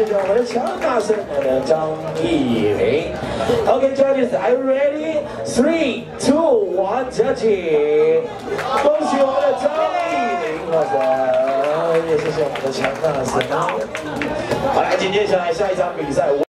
谢谢我们的强大神的，张艺霖。OK，judges，are you ready？Three，two，one，judge。恭喜我们的张艺霖老师。也谢谢我们的强大声。好，来，紧接下来下一场比赛。